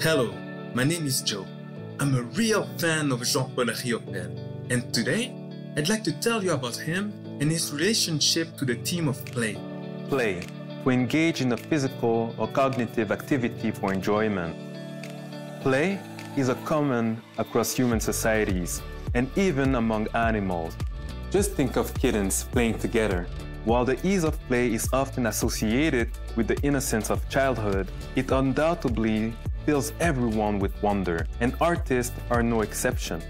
Hello, my name is Joe. I'm a real fan of Jean-Paul Riopelle, and today I'd like to tell you about him and his relationship to the theme of play. Play, to engage in a physical or cognitive activity for enjoyment. Play is a common across human societies and even among animals. Just think of kittens playing together. While the ease of play is often associated with the innocence of childhood, it undoubtedly fills everyone with wonder, and artists are no exception.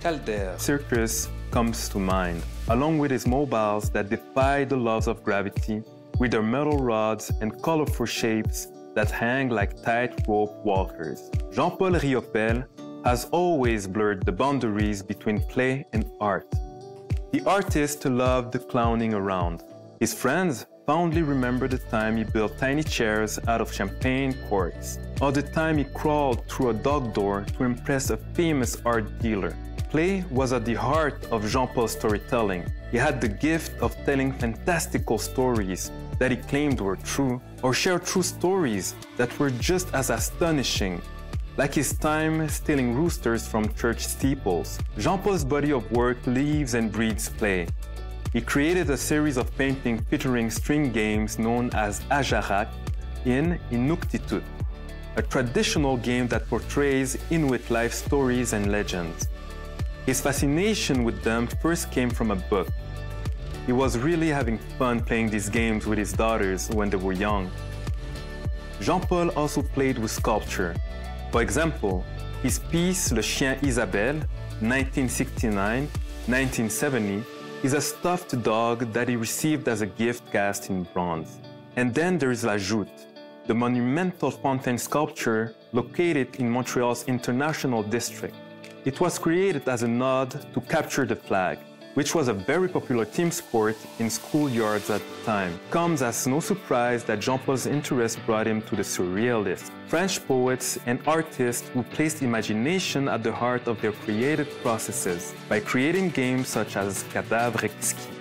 Calder. Circus comes to mind, along with his mobiles that defy the laws of gravity, with their metal rods and colorful shapes that hang like tightrope walkers. Jean-Paul Riopelle has always blurred the boundaries between play and art. The artist loved the clowning around. His friends fondly remember the time he built tiny chairs out of champagne corks, or the time he crawled through a dog door to impress a famous art dealer. Play was at the heart of Jean-Paul's storytelling. He had the gift of telling fantastical stories that he claimed were true, or share true stories that were just as astonishing like his time stealing roosters from church steeples. Jean-Paul's body of work lives and breathes play. He created a series of paintings featuring string games known as Ajaraq in Inuktitut, a traditional game that portrays Inuit life stories and legends. His fascination with them first came from a book. He was really having fun playing these games with his daughters when they were young. Jean-Paul also played with sculpture. For example, his piece Le Chien Isabelle, 1969-1970, is a stuffed dog that he received as a gift cast in bronze. And then there is La Joute, the monumental fountain sculpture located in Montreal's International District. It was created as a nod to capture the flag, which was a very popular team sport in schoolyards at the time. Comes as no surprise that Jean-Paul's interest brought him to the surrealists, French poets and artists who placed imagination at the heart of their creative processes by creating games such as Cadavre Exquis.